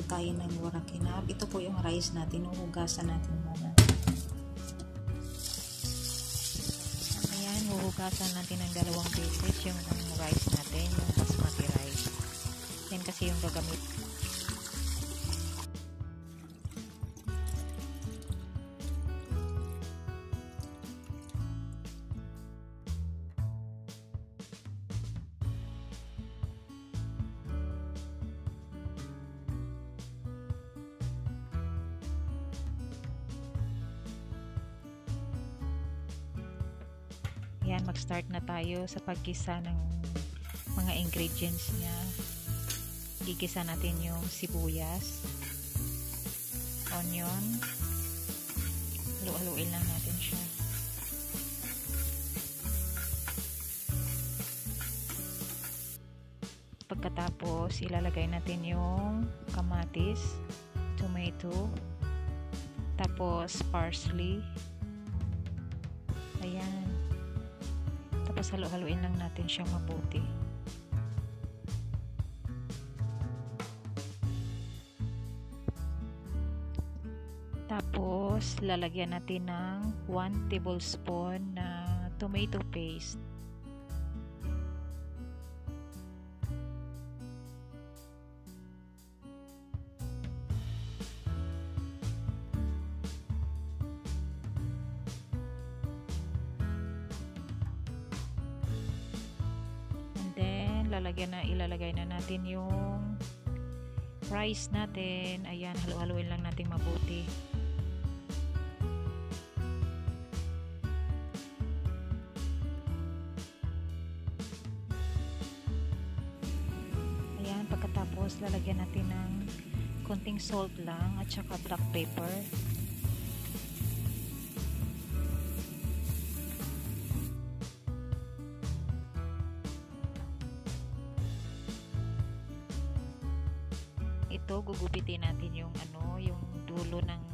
po tayo ng warakinab. Ito po yung rice natin. Huhugasan natin muna. Ayan, huhugasan natin ng dalawang beses yung rice natin, yung basmati rice. Yan kasi yung gagamit Yan, mag-start na tayo sa paggisa ng mga ingredients niya. Gigisa natin yung sibuyas, onion, halu-haluin lang natin siya. Pagkatapos, ilalagay natin yung kamatis, tomato, tapos parsley, tapos halo-haloin lang natin siyang mabuti. Tapos lalagyan natin ng 1 tablespoon na tomato paste. Lalagyan na ilalagay na natin yung rice natin. Ayan halu-haluin lang natin mabuti. Ayan pagkatapos lalagyan natin ng konting salt lang at saka black pepper ito gugupitin natin yung ano yung dulo ng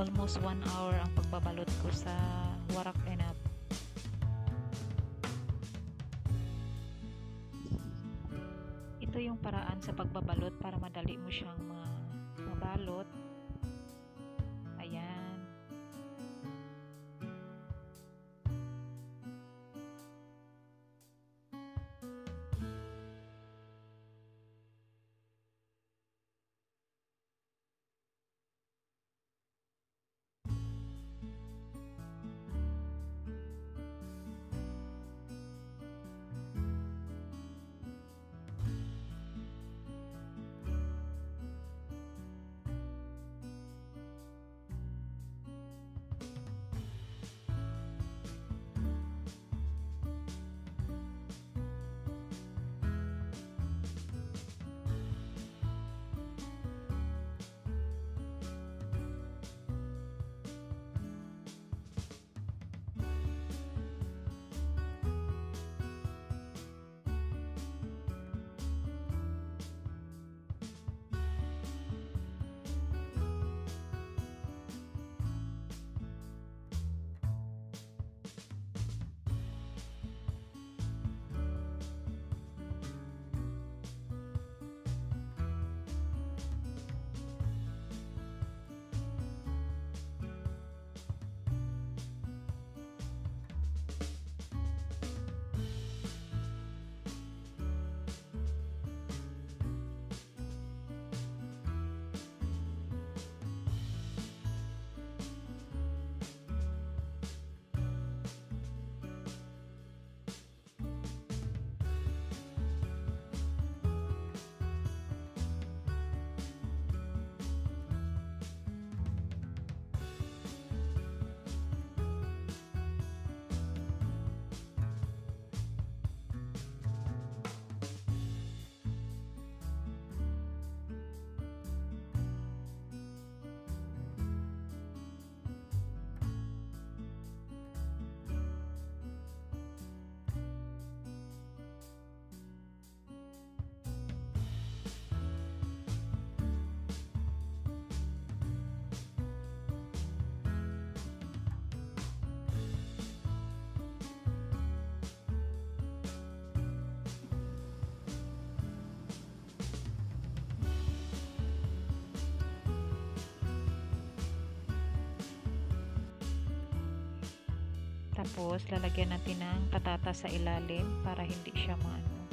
almost 1 hour ang pagbabalot ko sa warak enap ito yung paraan sa pagbabalot para madali mo siyang mabalot Tapos, lalagyan natin ng patatas sa ilalim para hindi siya maano.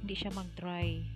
Hindi siya mag-dry.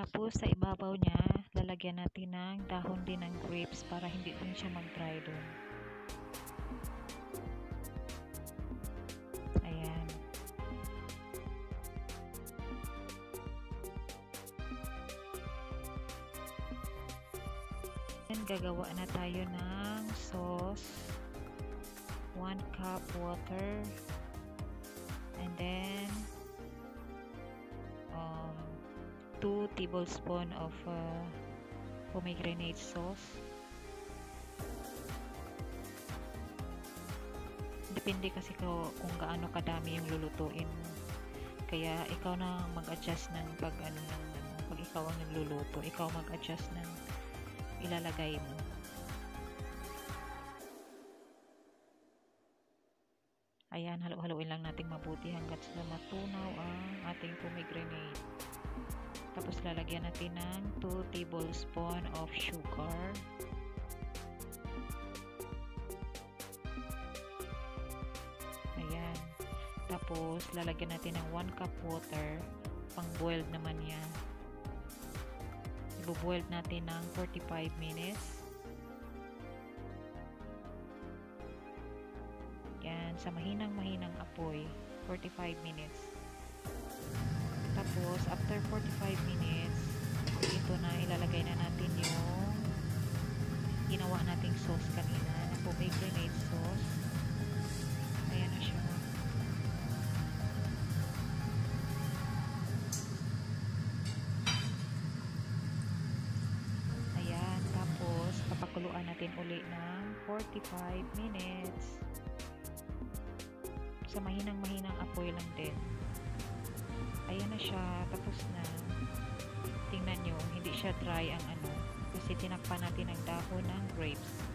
Tapos sa ibabaw niya, lalagyan natin ng dahon din ng grapes para hindi din siya mag-dry doon. Ayan. Then gagawa na tayo ng sauce. 1 cup water. And then tablespoon of uh, pomegranate sauce. Depende kasi ko kung gaano kadami yung lulutuin. Kaya ikaw na mag-adjust ng pag ano ng pag ikaw ang nagluluto ikaw mag-adjust ng ilalagay mo. Ayan halo-haloin lang natin mabuti hanggat sa matunaw ang ating pomegranate tapos lalagyan natin ng 2 tablespoon of sugar. Ayan. Tapos lalagyan natin ng 1 cup water. Pang boiled naman yan. Ibo-boiled natin ng 45 minutes. Yan. Sa mahinang-mahinang apoy. 45 minutes. Tapos, after 45 minutes, ito na, ilalagay na natin yung ginawa nating sauce kanina, na pomegranate sauce. Ayan na siya. Ayan, tapos, papakuluan natin uli ng 45 minutes. Sa mahinang-mahinang apoy lang din ayan na siya tapos na. Tingnan nyo hindi siya dry ang ano kasi tinakpan natin ng dahon ng grapes